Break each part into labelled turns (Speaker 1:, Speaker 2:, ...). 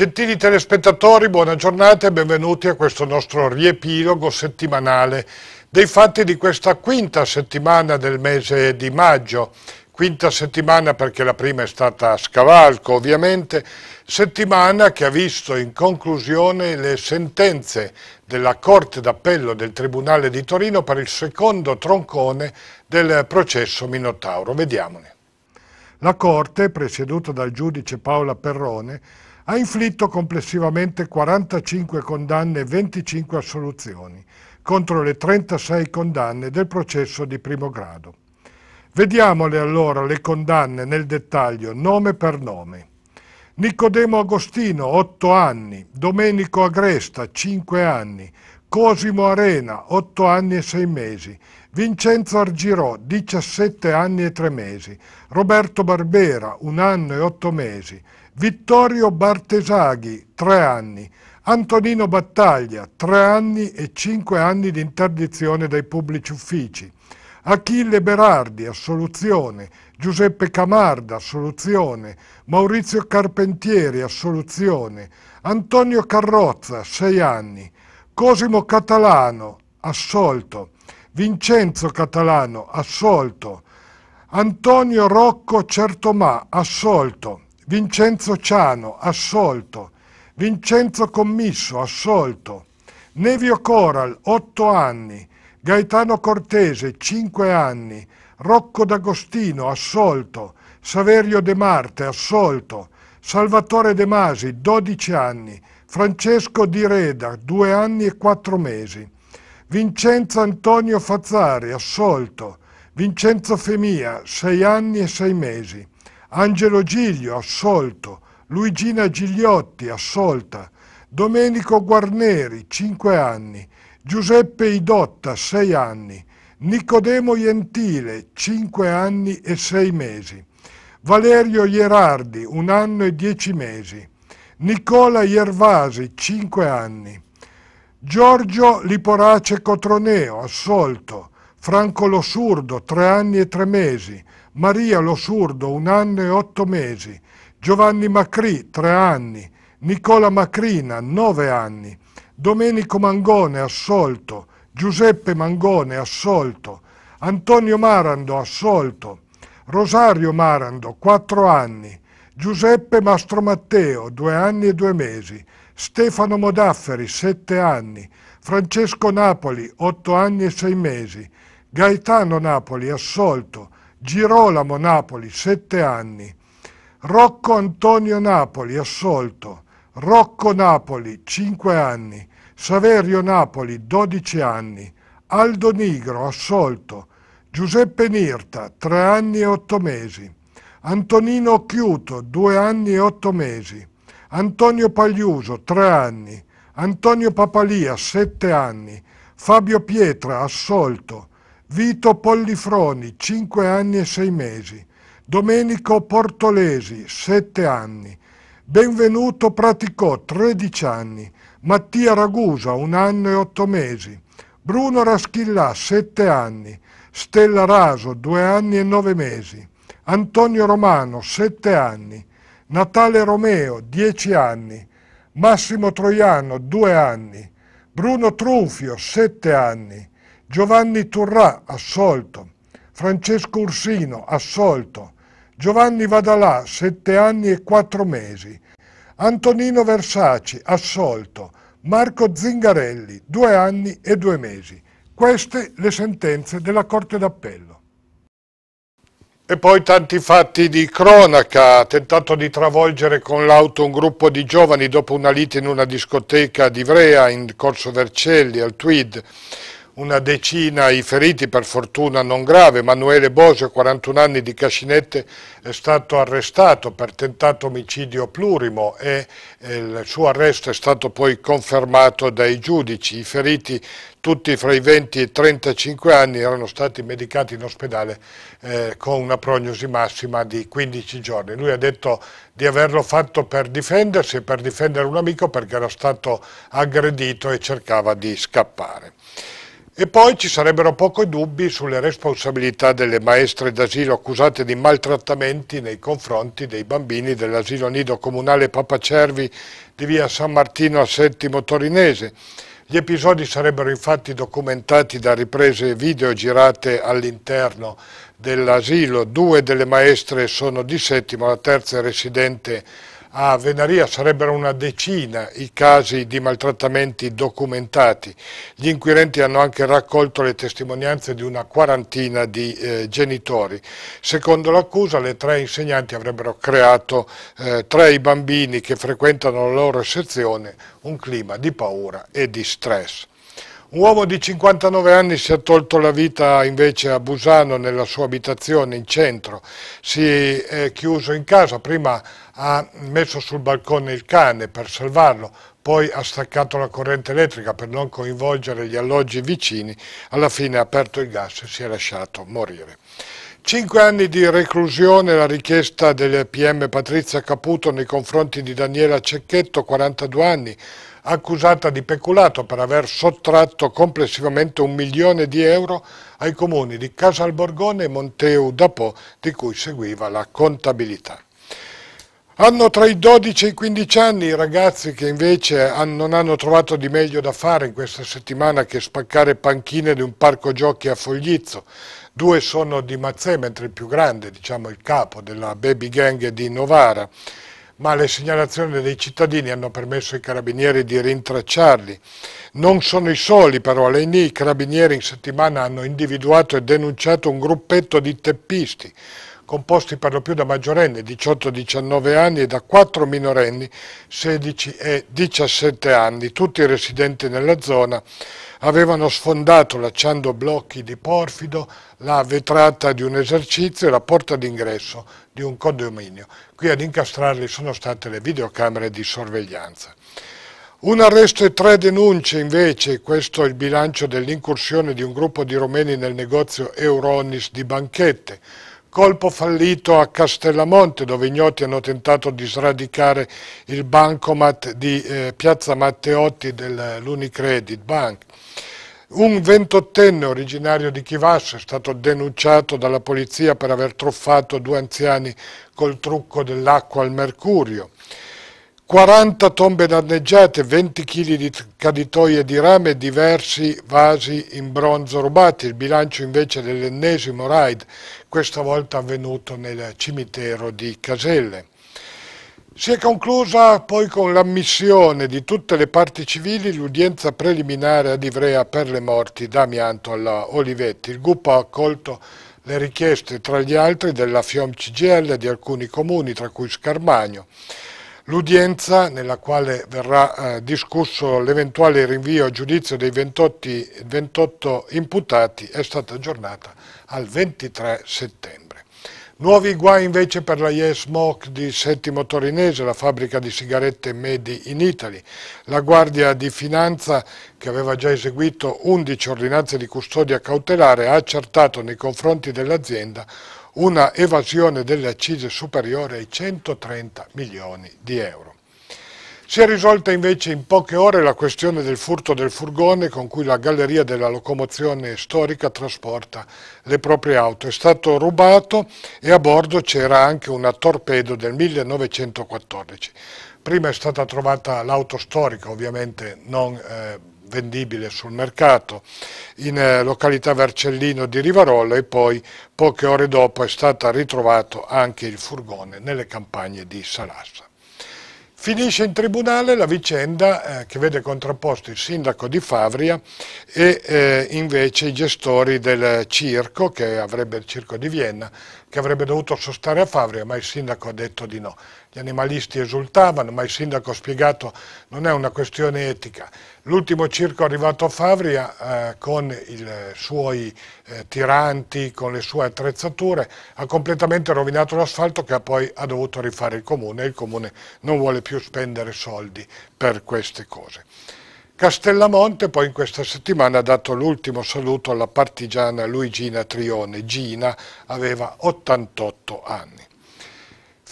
Speaker 1: Gentili telespettatori, buona giornata e benvenuti a questo nostro riepilogo settimanale dei fatti di questa quinta settimana del mese di maggio. Quinta settimana perché la prima è stata a scavalco ovviamente, settimana che ha visto in conclusione le sentenze della Corte d'Appello del Tribunale di Torino per il secondo troncone del processo Minotauro. Vediamone. La Corte, presieduta dal giudice Paola Perrone, ha inflitto complessivamente 45 condanne e 25 assoluzioni contro le 36 condanne del processo di primo grado. Vediamole allora le condanne nel dettaglio, nome per nome. Nicodemo Agostino, 8 anni, Domenico Agresta, 5 anni, Cosimo Arena, 8 anni e 6 mesi, Vincenzo Argirò, 17 anni e 3 mesi, Roberto Barbera, 1 anno e 8 mesi, Vittorio Bartesaghi, 3 anni, Antonino Battaglia, 3 anni e 5 anni di interdizione dai pubblici uffici, Achille Berardi, assoluzione, Giuseppe Camarda, assoluzione, Maurizio Carpentieri, assoluzione, Antonio Carrozza, 6 anni, Cosimo Catalano, assolto, Vincenzo Catalano, assolto, Antonio Rocco Certomà, assolto, Vincenzo Ciano, assolto, Vincenzo Commisso, assolto, Nevio Coral, 8 anni, Gaetano Cortese, 5 anni, Rocco D'Agostino, assolto, Saverio De Marte, assolto, Salvatore De Masi, 12 anni, Francesco Di Reda, due anni e quattro mesi. Vincenzo Antonio Fazzari, assolto. Vincenzo Femia, sei anni e sei mesi. Angelo Giglio, assolto. Luigina Gigliotti, assolta. Domenico Guarneri, cinque anni. Giuseppe Idotta, sei anni. Nicodemo Gentile, cinque anni e sei mesi. Valerio Ierardi, un anno e dieci mesi. Nicola Iervasi, 5 anni. Giorgio Liporace Cotroneo, assolto. Franco Losurdo, 3 anni e 3 mesi. Maria Losurdo, 1 anno e 8 mesi. Giovanni Macri, 3 anni. Nicola Macrina, 9 anni. Domenico Mangone, assolto. Giuseppe Mangone, assolto. Antonio Marando, assolto. Rosario Marando, 4 anni. Giuseppe Mastromatteo, due anni e due mesi, Stefano Modafferi, sette anni, Francesco Napoli, otto anni e sei mesi, Gaetano Napoli, assolto, Girolamo Napoli, sette anni, Rocco Antonio Napoli, assolto, Rocco Napoli, cinque anni, Saverio Napoli, dodici anni, Aldo Nigro, assolto, Giuseppe Nirta, tre anni e otto mesi, Antonino Occhiuto, due anni e otto mesi. Antonio Pagliuso, tre anni. Antonio Papalia, sette anni. Fabio Pietra, assolto. Vito Pollifroni, cinque anni e sei mesi. Domenico Portolesi, sette anni. Benvenuto Praticò, tredici anni. Mattia Ragusa, un anno e otto mesi. Bruno Raschillà, sette anni. Stella Raso, due anni e nove mesi. Antonio Romano, 7 anni, Natale Romeo, 10 anni, Massimo Troiano, 2 anni, Bruno Trunfio, 7 anni, Giovanni Turrà, assolto, Francesco Ursino, assolto, Giovanni Vadalà, 7 anni e 4 mesi, Antonino Versaci, assolto, Marco Zingarelli, 2 anni e 2 mesi. Queste le sentenze della Corte d'Appello. E poi tanti fatti di cronaca, tentato di travolgere con l'auto un gruppo di giovani dopo una lite in una discoteca di Ivrea in Corso Vercelli al Tweed una decina i feriti, per fortuna non grave. Emanuele Bosio, 41 anni di Cascinette, è stato arrestato per tentato omicidio plurimo e il suo arresto è stato poi confermato dai giudici. I feriti, tutti fra i 20 e i 35 anni, erano stati medicati in ospedale eh, con una prognosi massima di 15 giorni. Lui ha detto di averlo fatto per difendersi e per difendere un amico perché era stato aggredito e cercava di scappare. E poi ci sarebbero pochi dubbi sulle responsabilità delle maestre d'asilo accusate di maltrattamenti nei confronti dei bambini dell'asilo nido comunale Papa Cervi di via San Martino a Settimo Torinese. Gli episodi sarebbero infatti documentati da riprese video girate all'interno dell'asilo. Due delle maestre sono di Settimo, la terza è residente a Venaria sarebbero una decina i casi di maltrattamenti documentati. Gli inquirenti hanno anche raccolto le testimonianze di una quarantina di eh, genitori. Secondo l'accusa le tre insegnanti avrebbero creato eh, tra i bambini che frequentano la loro sezione un clima di paura e di stress. Un uomo di 59 anni si è tolto la vita invece a Busano nella sua abitazione in centro, si è chiuso in casa, prima ha messo sul balcone il cane per salvarlo, poi ha staccato la corrente elettrica per non coinvolgere gli alloggi vicini, alla fine ha aperto il gas e si è lasciato morire. Cinque anni di reclusione, la richiesta del PM Patrizia Caputo nei confronti di Daniela Cecchetto, 42 anni, accusata di peculato per aver sottratto complessivamente un milione di euro ai comuni di Casalborgone e Monteu d'Apò, di cui seguiva la contabilità. Hanno tra i 12 e i 15 anni i ragazzi che invece non hanno trovato di meglio da fare in questa settimana che spaccare panchine di un parco giochi a Foglizzo. Due sono di Mazzè, mentre il più grande, diciamo il capo della baby gang di Novara ma le segnalazioni dei cittadini hanno permesso ai carabinieri di rintracciarli. Non sono i soli però, all'ENI i carabinieri in settimana hanno individuato e denunciato un gruppetto di teppisti, composti per lo più da maggiorenni, 18-19 anni, e da quattro minorenni, 16 e 17 anni, tutti residenti nella zona, avevano sfondato, lasciando blocchi di porfido, la vetrata di un esercizio e la porta d'ingresso di un condominio. Qui ad incastrarli sono state le videocamere di sorveglianza. Un arresto e tre denunce invece, questo è il bilancio dell'incursione di un gruppo di romeni nel negozio Euronis di banchette, colpo fallito a Castellamonte dove ignoti hanno tentato di sradicare il bancomat di eh, Piazza Matteotti dell'Unicredit Bank, un ventottenne originario di Chivas è stato denunciato dalla polizia per aver truffato due anziani col trucco dell'acqua al mercurio. 40 tombe danneggiate, 20 kg di caditoie di rame e diversi vasi in bronzo rubati. Il bilancio invece dell'ennesimo raid, questa volta avvenuto nel cimitero di Caselle. Si è conclusa poi con l'ammissione di tutte le parti civili l'udienza preliminare ad Ivrea per le morti da amianto alla Olivetti. Il GUP ha accolto le richieste tra gli altri della FIOM CGL di alcuni comuni, tra cui Scarmagno. L'udienza, nella quale verrà eh, discusso l'eventuale rinvio a giudizio dei 28, 28 imputati, è stata aggiornata al 23 settembre. Nuovi guai invece per la Yes Smoke di Settimo Torinese, la fabbrica di sigarette Made in Italy. La Guardia di Finanza, che aveva già eseguito 11 ordinanze di custodia cautelare, ha accertato nei confronti dell'azienda una evasione delle accise superiore ai 130 milioni di euro. Si è risolta invece in poche ore la questione del furto del furgone con cui la Galleria della Locomozione Storica trasporta le proprie auto. È stato rubato e a bordo c'era anche una torpedo del 1914. Prima è stata trovata l'auto storica, ovviamente non eh, vendibile sul mercato, in eh, località Vercellino di Rivarola e poi poche ore dopo è stato ritrovato anche il furgone nelle campagne di Salassa. Finisce in tribunale la vicenda eh, che vede contrapposto il sindaco di Favria e eh, invece i gestori del circo, che avrebbe il circo di Vienna, che avrebbe dovuto sostare a Favria, ma il sindaco ha detto di no. Gli animalisti esultavano, ma il sindaco ha spiegato non è una questione etica. L'ultimo circo arrivato a Favria eh, con i suoi eh, tiranti, con le sue attrezzature, ha completamente rovinato l'asfalto che poi ha dovuto rifare il comune e il comune non vuole più spendere soldi per queste cose. Castellamonte poi in questa settimana ha dato l'ultimo saluto alla partigiana Luigina Trione. Gina aveva 88 anni.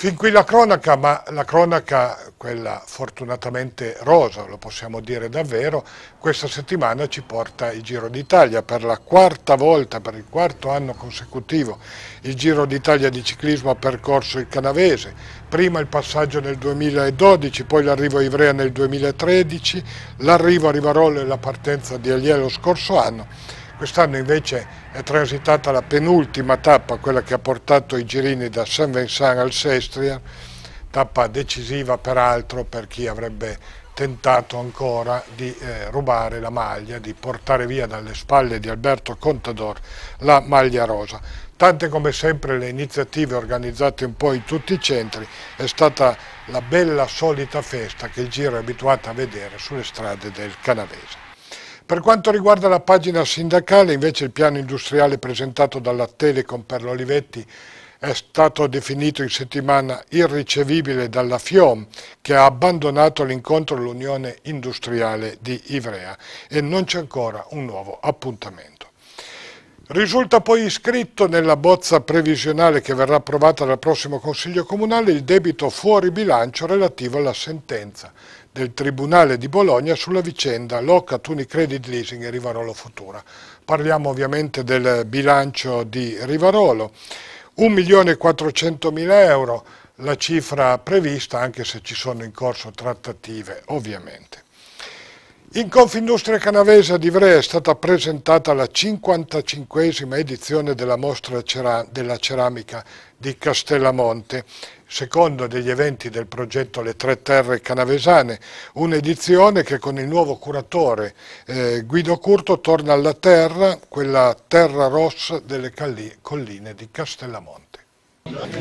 Speaker 1: Fin qui la cronaca, ma la cronaca, quella fortunatamente rosa, lo possiamo dire davvero, questa settimana ci porta il Giro d'Italia per la quarta volta, per il quarto anno consecutivo. Il Giro d'Italia di ciclismo ha percorso il Canavese, prima il passaggio nel 2012, poi l'arrivo a Ivrea nel 2013, l'arrivo a Rivarolo e la partenza di Alie lo scorso anno Quest'anno invece è transitata la penultima tappa, quella che ha portato i girini da Saint Vincent al Sestria, tappa decisiva peraltro per chi avrebbe tentato ancora di eh, rubare la maglia, di portare via dalle spalle di Alberto Contador la maglia rosa. Tante come sempre le iniziative organizzate un po' in tutti i centri, è stata la bella solita festa che il Giro è abituato a vedere sulle strade del Canavese. Per quanto riguarda la pagina sindacale, invece il piano industriale presentato dalla Telecom per l'Olivetti è stato definito in settimana irricevibile dalla FIOM che ha abbandonato l'incontro all'Unione Industriale di Ivrea e non c'è ancora un nuovo appuntamento. Risulta poi iscritto nella bozza previsionale che verrà approvata dal prossimo Consiglio Comunale il debito fuori bilancio relativo alla sentenza del Tribunale di Bologna sulla vicenda Locat Unicredit Leasing e Rivarolo Futura. Parliamo ovviamente del bilancio di Rivarolo, 1.400.000 euro la cifra prevista anche se ci sono in corso trattative ovviamente. In Confindustria Canavese di Ivrea è stata presentata la 55esima edizione della mostra della ceramica di Castellamonte, secondo degli eventi del progetto Le Tre Terre Canavesane, un'edizione che con il nuovo curatore eh, Guido Curto torna alla terra, quella terra rossa delle colline di Castellamonte.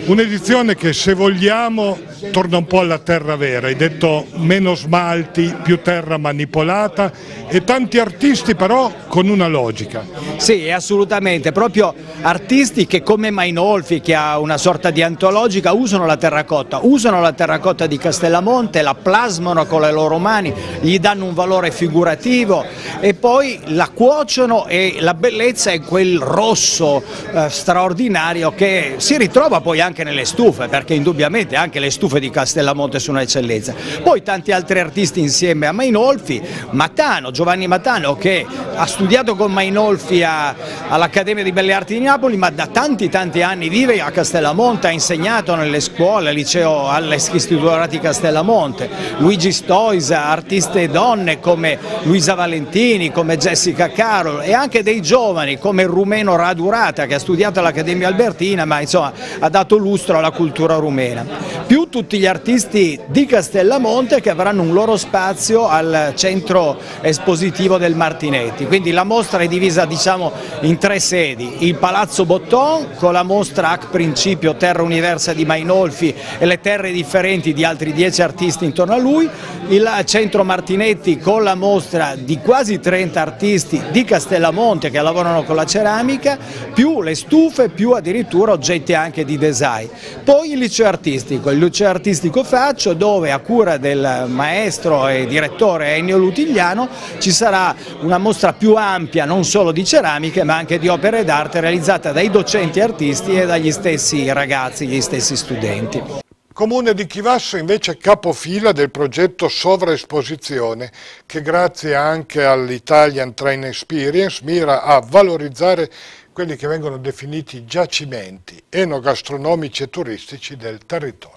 Speaker 2: Un'edizione che se vogliamo torna un po' alla terra vera, hai detto meno smalti, più terra manipolata e tanti artisti però con una logica.
Speaker 3: Sì, assolutamente, proprio artisti che come Mainolfi che ha una sorta di antologica usano la terracotta, usano la terracotta di Castellamonte, la plasmano con le loro mani, gli danno un valore figurativo e poi la cuociono e la bellezza è quel rosso eh, straordinario che si ritrova trova poi anche nelle stufe, perché indubbiamente anche le stufe di Castellamonte sono un'eccellenza. Poi tanti altri artisti insieme a Mainolfi, Matano, Giovanni Matano che ha studiato con Mainolfi all'Accademia di Belle Arti di Napoli, ma da tanti tanti anni vive a Castellamonte, ha insegnato nelle scuole, al liceo, all'istitutorati Castellamonte. Luigi Stoisa, artiste donne come Luisa Valentini, come Jessica Carol e anche dei giovani come il rumeno Radurata che ha studiato all'Accademia Albertina, ma insomma ha dato lustro alla cultura rumena. Più tutti gli artisti di Castellamonte che avranno un loro spazio al centro espositivo del Martinetti. Quindi la mostra è divisa diciamo, in tre sedi, il Palazzo Botton con la mostra Hac Principio Terra Universa di Mainolfi e le terre differenti di altri dieci artisti intorno a lui, il centro Martinetti con la mostra di quasi 30 artisti di Castellamonte che lavorano con la ceramica, più le stufe, più addirittura oggetti anche di design. Poi il liceo artistico, il liceo artistico Faccio dove a cura del maestro e direttore Ennio Lutigliano ci sarà una mostra più ampia non solo di ceramiche ma anche di opere d'arte realizzate dai docenti artisti e dagli stessi ragazzi, gli stessi studenti.
Speaker 1: Comune di Chivasso invece capofila del progetto Sovraesposizione che grazie anche all'Italian Train Experience mira a valorizzare quelli che vengono definiti giacimenti enogastronomici e turistici del territorio.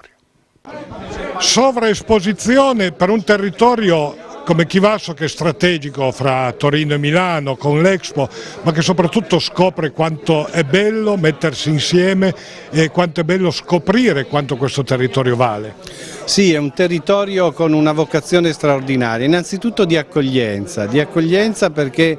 Speaker 2: Sovraesposizione per un territorio come Chivasso che è strategico fra Torino e Milano con l'Expo, ma che soprattutto scopre quanto è bello mettersi insieme e quanto è bello scoprire quanto questo territorio vale.
Speaker 4: Sì, è un territorio con una vocazione straordinaria, innanzitutto di accoglienza, di accoglienza perché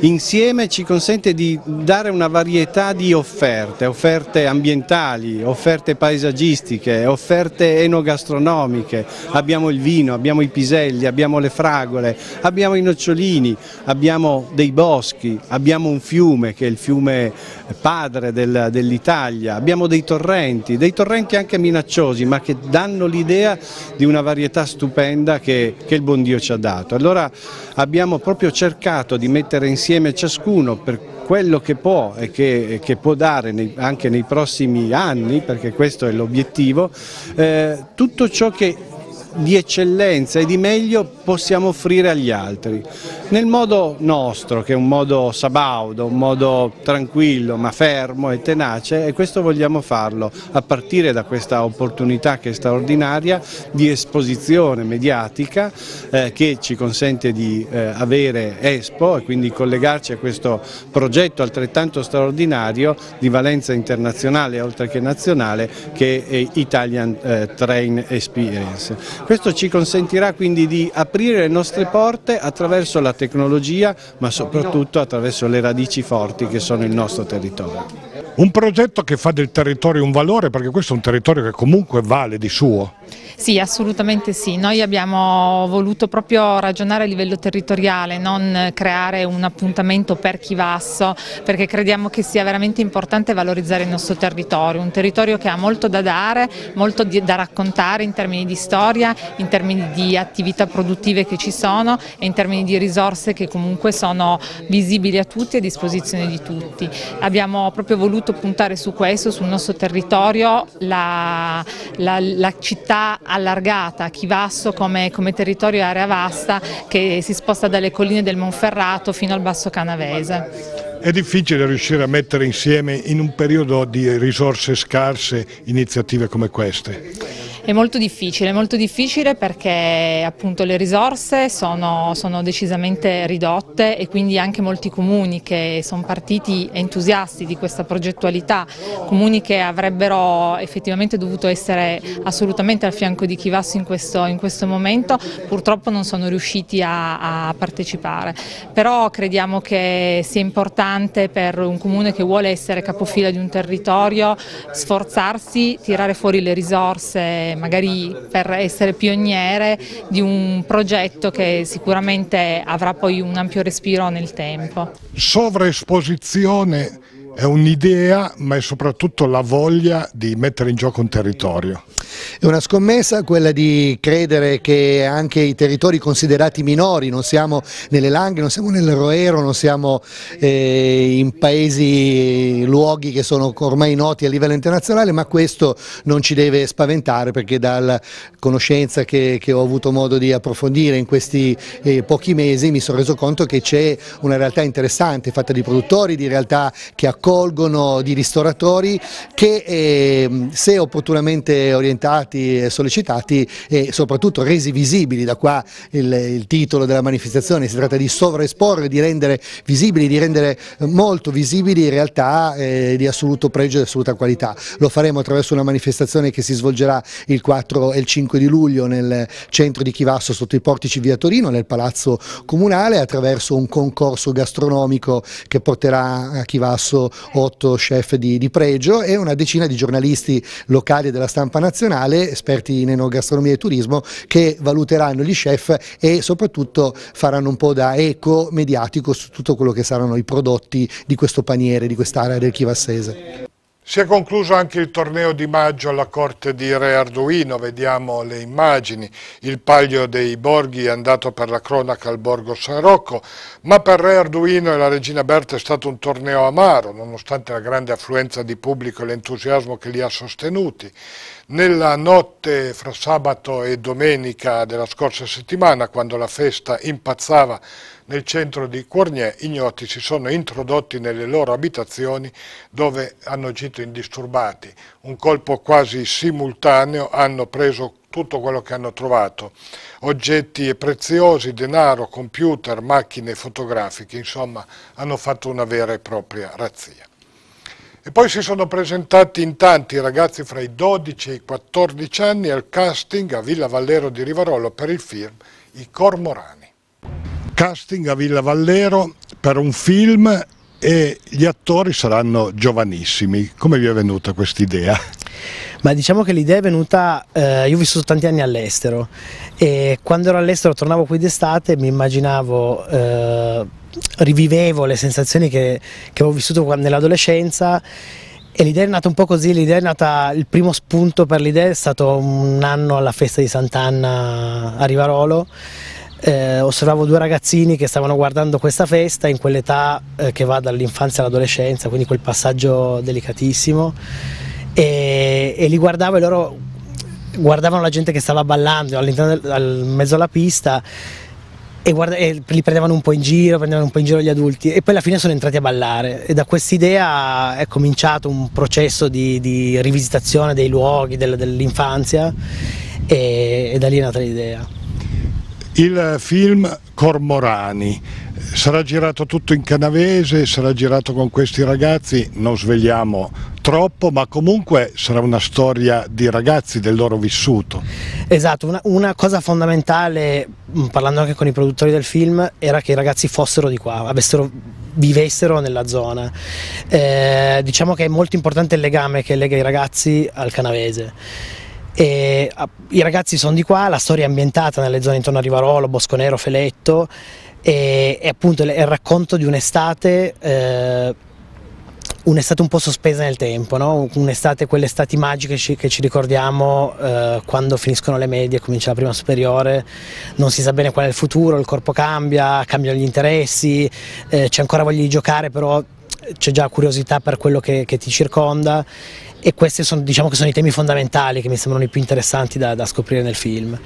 Speaker 4: insieme ci consente di dare una varietà di offerte, offerte ambientali, offerte paesaggistiche, offerte enogastronomiche, abbiamo il vino, abbiamo i piselli, abbiamo le fragole, abbiamo i nocciolini, abbiamo dei boschi, abbiamo un fiume che è il fiume padre del, dell'Italia, abbiamo dei torrenti, dei torrenti anche minacciosi ma che danno l'idea garanzia di una varietà stupenda che, che il buon Dio ci ha dato. Allora abbiamo proprio cercato di mettere insieme ciascuno per quello che può e che, che può dare nei, anche nei prossimi anni, perché questo è l'obiettivo, eh, tutto ciò che di eccellenza e di meglio possiamo offrire agli altri. Nel modo nostro, che è un modo sabaudo, un modo tranquillo ma fermo e tenace e questo vogliamo farlo a partire da questa opportunità che è straordinaria di esposizione mediatica eh, che ci consente di eh, avere Expo e quindi collegarci a questo progetto altrettanto straordinario di valenza internazionale oltre che nazionale che è Italian eh, Train Experience. Questo ci consentirà quindi di aprire le nostre porte attraverso la tecnologia ma soprattutto attraverso le radici forti che sono il nostro territorio.
Speaker 2: Un progetto che fa del territorio un valore perché questo è un territorio che comunque vale di suo.
Speaker 5: Sì, assolutamente sì. Noi abbiamo voluto proprio ragionare a livello territoriale, non creare un appuntamento per Chivasso, perché crediamo che sia veramente importante valorizzare il nostro territorio, un territorio che ha molto da dare, molto da raccontare in termini di storia, in termini di attività produttive che ci sono e in termini di risorse che comunque sono visibili a tutti e a disposizione di tutti. Abbiamo proprio voluto puntare su questo, sul nostro territorio, la, la, la città allargata, Chivasso come, come territorio area vasta che si sposta dalle colline del Monferrato fino al Basso Canavese.
Speaker 2: È difficile riuscire a mettere insieme in un periodo di risorse scarse iniziative come queste?
Speaker 5: È molto difficile, molto difficile perché appunto le risorse sono, sono, decisamente ridotte e quindi anche molti comuni che sono partiti entusiasti di questa progettualità, comuni che avrebbero effettivamente dovuto essere assolutamente al fianco di Chivasso in questo, in questo momento, purtroppo non sono riusciti a, a partecipare. Però crediamo che sia importante per un comune che vuole essere capofila di un territorio sforzarsi, tirare fuori le risorse magari per essere pioniere di un progetto che sicuramente avrà poi un ampio respiro nel tempo.
Speaker 2: Sovraesposizione è un'idea ma è soprattutto la voglia di mettere in gioco un territorio.
Speaker 6: È una scommessa quella di credere che anche i territori considerati minori, non siamo nelle Langhe, non siamo nel Roero, non siamo eh, in paesi, luoghi che sono ormai noti a livello internazionale, ma questo non ci deve spaventare perché dalla conoscenza che, che ho avuto modo di approfondire in questi eh, pochi mesi mi sono reso conto che c'è una realtà interessante fatta di produttori, di realtà che accolgono, di ristoratori che eh, se opportunamente orientati e sollecitati e soprattutto resi visibili, da qua il, il titolo della manifestazione, si tratta di sovraesporre, di rendere visibili, di rendere molto visibili realtà eh, di assoluto pregio e di assoluta qualità. Lo faremo attraverso una manifestazione che si svolgerà il 4 e il 5 di luglio nel centro di Chivasso sotto i portici via Torino, nel palazzo comunale, attraverso un concorso gastronomico che porterà a Chivasso otto chef di, di pregio e una decina di giornalisti locali della stampa nazionale esperti in enogastronomia e turismo, che valuteranno gli chef e soprattutto faranno un po' da eco mediatico su tutto quello che saranno i prodotti di questo paniere, di quest'area del Chivassese.
Speaker 1: Si è concluso anche il torneo di maggio alla corte di Re Arduino, vediamo le immagini, il paglio dei borghi è andato per la cronaca al Borgo San Rocco, ma per Re Arduino e la Regina Berta è stato un torneo amaro, nonostante la grande affluenza di pubblico e l'entusiasmo che li ha sostenuti. Nella notte fra sabato e domenica della scorsa settimana, quando la festa impazzava nel centro di Quarnier, ignoti si sono introdotti nelle loro abitazioni dove hanno agito indisturbati. Un colpo quasi simultaneo, hanno preso tutto quello che hanno trovato, oggetti preziosi, denaro, computer, macchine fotografiche, insomma hanno fatto una vera e propria razzia. E poi si sono presentati in tanti ragazzi fra i 12 e i 14 anni al casting a Villa Vallero di Rivarolo per il film I Cormorani.
Speaker 2: Casting a Villa Vallero per un film e gli attori saranno giovanissimi. Come vi è venuta questa idea?
Speaker 7: Ma diciamo che l'idea è venuta, eh, io ho vissuto tanti anni all'estero e quando ero all'estero tornavo qui d'estate mi immaginavo eh, rivivevo le sensazioni che, che avevo vissuto nell'adolescenza E l'idea è nata un po' così, l'idea è nata, il primo spunto per l'idea è stato un anno alla festa di Sant'Anna a Rivarolo. Eh, osservavo due ragazzini che stavano guardando questa festa in quell'età eh, che va dall'infanzia all'adolescenza, quindi quel passaggio delicatissimo. E, e li guardavo e loro guardavano la gente che stava ballando all'interno del, al mezzo alla pista e, guarda, e, li prendevano un po' in giro, prendevano un po' in giro gli adulti e poi alla fine sono entrati a ballare e da quest'idea è cominciato un processo di, di rivisitazione dei luoghi del, dell'infanzia e, e da lì è nata l'idea.
Speaker 2: Il film Cormorani sarà girato tutto in canavese, sarà girato con questi ragazzi, non svegliamo troppo, ma comunque sarà una storia di ragazzi, del loro vissuto.
Speaker 7: Esatto, una, una, cosa fondamentale, mm, parlando anche con i produttori del film, era che i ragazzi fossero di qua, avessero, vivessero nella zona. Eh, diciamo che è molto importante il legame che lega i ragazzi al canavese. E, I ragazzi sono di qua, la storia è ambientata nelle zone intorno a Rivarolo, Bosconero, Feletto e, e appunto è il racconto di un'estate eh, un'estate un po' sospesa nel tempo, no? un'estate, quelle estati magiche che ci ricordiamo eh, quando finiscono le medie, comincia la prima superiore, non si sa bene qual è il futuro, il corpo cambia, cambiano gli interessi, eh, c'è ancora voglia di giocare però c'è già curiosità per quello che, che ti circonda e questi sono, diciamo sono i temi fondamentali che mi sembrano i più interessanti da, da scoprire nel film.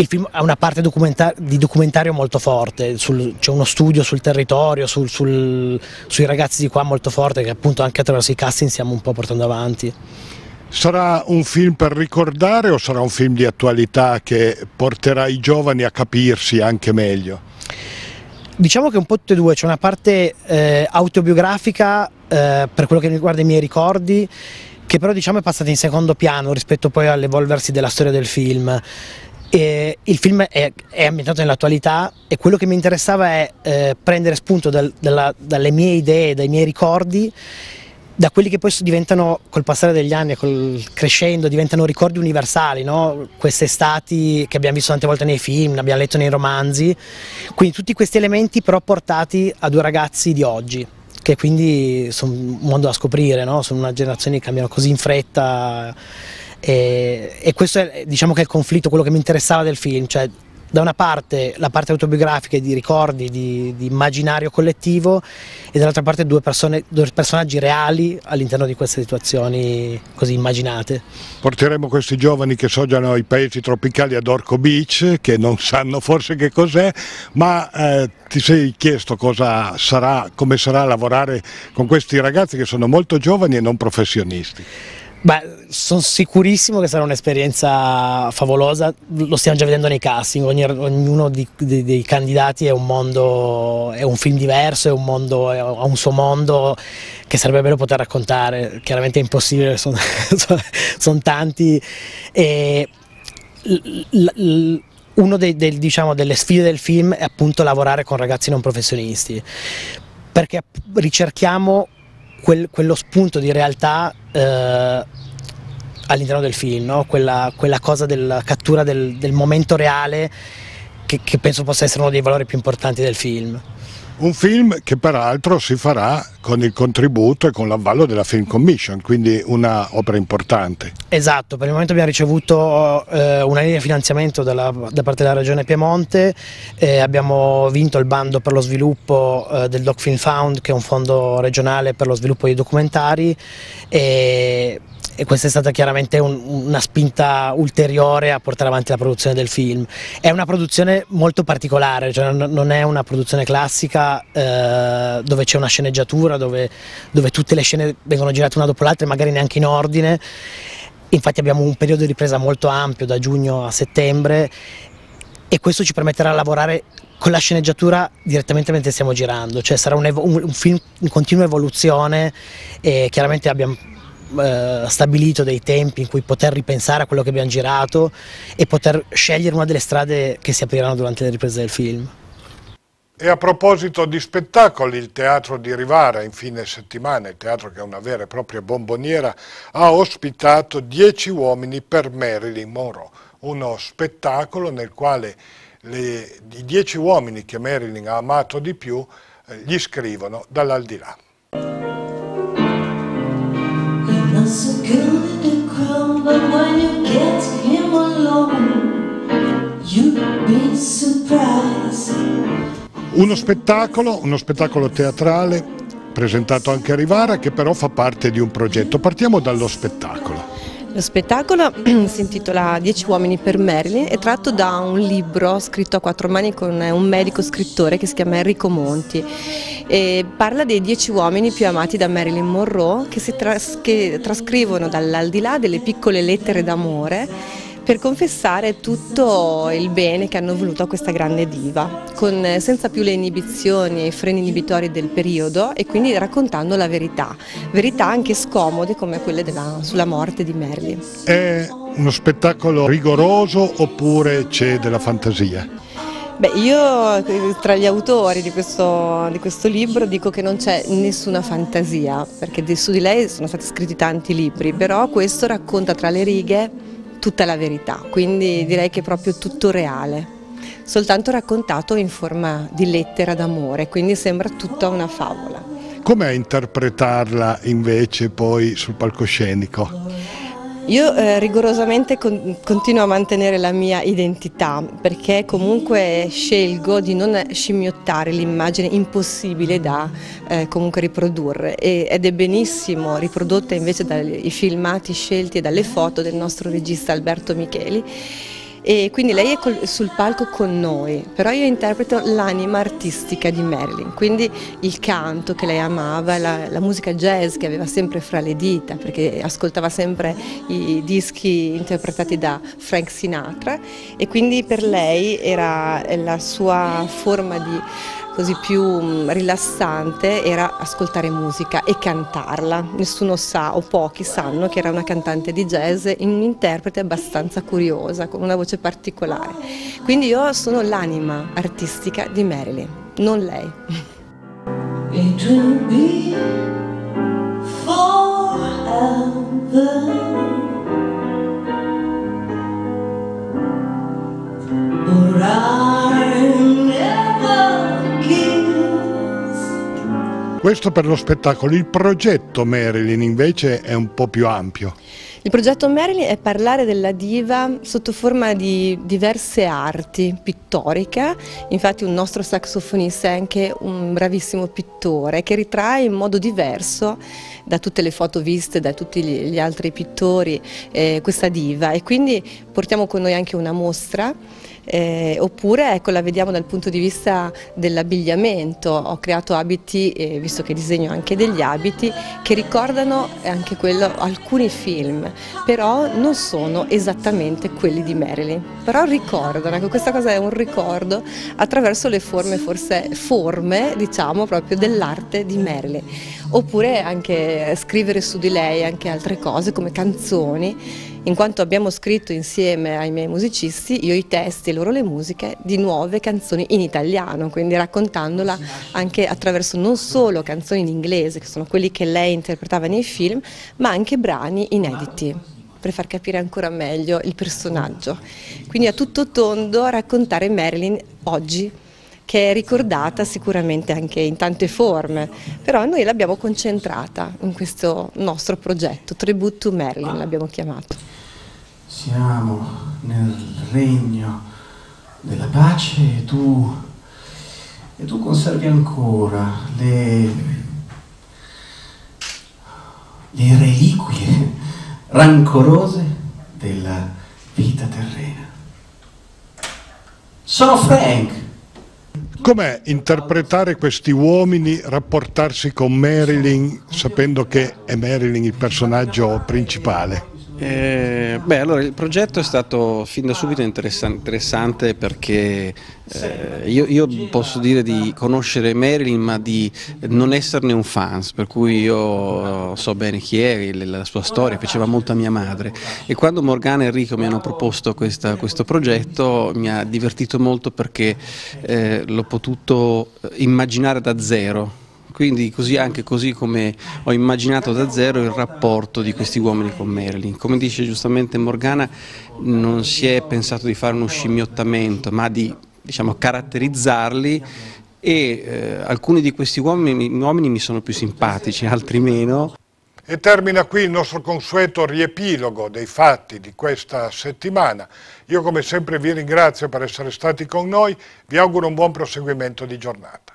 Speaker 7: Il film ha una parte documentar di documentario molto forte, c'è uno studio sul territorio, sul, sul, sui ragazzi di qua molto forte che appunto anche attraverso i casting stiamo un po' portando avanti.
Speaker 2: Sarà un film per ricordare o sarà un film di attualità che porterà i giovani a capirsi anche meglio?
Speaker 7: Diciamo che un po' tutte e due, c'è una parte eh, autobiografica eh, per quello che riguarda i miei ricordi, che però diciamo è passata in secondo piano rispetto poi all'evolversi della storia del film. E il film è, è ambientato nell'attualità e quello che mi interessava è eh, prendere spunto dal, dalla, dalle mie idee, dai miei ricordi da quelli che poi diventano col passare degli anni, col crescendo, diventano ricordi universali, no? queste estati che abbiamo visto tante volte nei film, abbiamo letto nei romanzi, quindi tutti questi elementi però portati a due ragazzi di oggi, che quindi sono un mondo da scoprire, no? sono una generazione che cambiano così in fretta e, e questo è diciamo che è il conflitto, quello che mi interessava del film, cioè da una parte la parte autobiografica di ricordi, di, di immaginario collettivo e dall'altra parte due, persone, due, personaggi reali all'interno di queste situazioni così immaginate.
Speaker 2: Porteremo questi giovani che soggiano ai paesi tropicali ad Orco Beach, che non sanno forse che cos'è, ma eh, ti sei chiesto sarà, come sarà lavorare con questi ragazzi che sono molto giovani e non professionisti?
Speaker 7: Beh, sono sicurissimo che sarà un'esperienza favolosa, lo stiamo già vedendo nei casting, Ogni, ognuno di, di, dei candidati è un mondo, è un film diverso, è un mondo, ha un suo mondo che sarebbe bello poter raccontare, chiaramente è impossibile, sono, sono, tanti. E, una diciamo, delle sfide del film è appunto lavorare con ragazzi non professionisti, perché ricerchiamo quel, quello spunto di realtà eh, all'interno del film, no? quella, quella, cosa della cattura del, del momento reale che, che penso possa essere uno dei valori più importanti del film.
Speaker 2: Un film che peraltro si farà con il contributo e con l'avvallo della Film Commission, quindi un'opera importante.
Speaker 7: Esatto, per il momento abbiamo ricevuto eh, una linea di finanziamento dalla, da parte della Regione Piemonte, eh, abbiamo vinto il bando per lo sviluppo eh, del Doc Film Found, che è un fondo regionale per lo sviluppo di documentari, e e questa è stata chiaramente un, una spinta ulteriore a portare avanti la produzione del film. È una produzione molto particolare, cioè non, non è una produzione classica eh, dove c'è una sceneggiatura, dove, dove tutte le scene vengono girate una dopo l'altra magari neanche in ordine. Infatti abbiamo un periodo di ripresa molto ampio da giugno a settembre e questo ci permetterà di lavorare con la sceneggiatura direttamente mentre stiamo girando, cioè sarà un, un, un film in continua evoluzione e chiaramente abbiamo eh, stabilito dei tempi in cui poter ripensare a quello che abbiamo girato e poter scegliere una delle strade che si apriranno durante le riprese del film.
Speaker 1: E a proposito di spettacoli, il Teatro di Rivara in fine settimana, il teatro che è una vera e propria bomboniera, ha ospitato Dieci uomini per Marilyn Monroe, uno spettacolo nel quale le, i dieci uomini che Marilyn ha amato di più eh, gli scrivono dall'aldilà. you'd be surprised. Uno spettacolo, uno spettacolo teatrale presentato anche a Rivara che però fa parte di un progetto. Partiamo dallo spettacolo.
Speaker 8: Lo spettacolo si intitola Dieci uomini per Marilyn, è tratto da un libro scritto a quattro mani con un medico scrittore che si chiama Enrico Monti e parla dei dieci uomini più amati da Marilyn Monroe che, si tras che trascrivono dall'aldilà delle piccole lettere d'amore per confessare tutto il bene che hanno voluto a questa grande diva, con, senza più le inibizioni e i freni inibitori del periodo e quindi raccontando la verità, verità anche scomode come quelle della, sulla morte di Merlin.
Speaker 1: È uno spettacolo rigoroso oppure c'è della fantasia?
Speaker 8: Beh, io tra gli autori di questo, di questo, libro dico che non c'è nessuna fantasia, perché su di lei sono stati scritti tanti libri, però questo racconta tra le righe tutta la verità, quindi direi che è proprio tutto reale, soltanto raccontato in forma di lettera d'amore, quindi sembra tutta una favola.
Speaker 1: Com'è interpretarla invece poi sul palcoscenico?
Speaker 8: Io eh, rigorosamente con, continuo a mantenere la mia identità perché comunque scelgo di non scimmiottare l'immagine impossibile da eh, comunque riprodurre. E, ed è benissimo riprodotta invece dai filmati scelti e dalle foto del nostro regista Alberto Micheli e quindi lei è col, sul palco con noi, però io interpreto l'anima artistica di Marilyn, quindi il canto che lei amava, la, la, musica jazz che aveva sempre fra le dita, perché ascoltava sempre i dischi interpretati da Frank Sinatra e quindi per lei era la sua forma di così più rilassante era ascoltare musica e cantarla. Nessuno sa o pochi sanno che era una cantante di jazz e un'interprete abbastanza curiosa, con una voce particolare. Quindi io sono l'anima artistica di Marilyn, non lei. It will be forever. Questo per lo spettacolo. Il progetto Marilyn invece è un po' più ampio. Il progetto Marilyn è parlare della diva sotto forma di diverse arti, pittorica, infatti un nostro saxofonista è anche un bravissimo pittore che ritrae in modo diverso da tutte le foto viste da tutti gli altri pittori eh, questa diva e quindi portiamo con noi anche una mostra eh, oppure ecco, la vediamo dal punto di vista dell'abbigliamento, ho creato abiti, eh, visto che disegno anche degli abiti, che ricordano anche quello, alcuni film, però non sono esattamente quelli di Marilyn, però ricordano, ecco, questa cosa è un ricordo attraverso le forme, forse forme diciamo proprio dell'arte di Marilyn, oppure anche scrivere su di lei anche altre cose come canzoni in quanto abbiamo scritto insieme ai miei musicisti, io i testi e loro le musiche, di nuove canzoni in italiano, quindi raccontandola anche attraverso non solo canzoni in inglese, che sono quelli che lei interpretava nei film, ma anche brani inediti per far capire ancora meglio il personaggio. Quindi a tutto tondo raccontare Marilyn oggi che è ricordata sicuramente anche in tante forme, però noi l'abbiamo concentrata in questo nostro progetto, Tribute to Marilyn l'abbiamo chiamato.
Speaker 9: Siamo nel regno della pace e tu, e tu conservi ancora le, le reliquie rancorose della vita terrena. Sono Frank,
Speaker 1: Com'è interpretare questi uomini, rapportarsi con Marilyn sapendo che è Marilyn il personaggio principale?
Speaker 4: Eh, beh, allora il progetto è stato fin da subito interessante perché eh, io, io, posso dire di conoscere Marilyn ma di non esserne un fan, per cui io so bene chi è, la sua storia, piaceva molto a mia madre. E quando Morgana e Enrico mi hanno proposto questa, questo progetto mi ha divertito molto perché eh, l'ho potuto immaginare da zero quindi così anche così come ho immaginato da zero il rapporto di questi uomini con Marilyn. Come dice giustamente Morgana, non si è pensato di fare uno scimmiottamento, ma di diciamo, caratterizzarli e eh, alcuni di questi uomini, uomini mi sono più simpatici, altri meno.
Speaker 1: E termina qui il nostro consueto riepilogo dei fatti di questa settimana. Io come sempre vi ringrazio per essere stati con noi, vi auguro un buon proseguimento di giornata.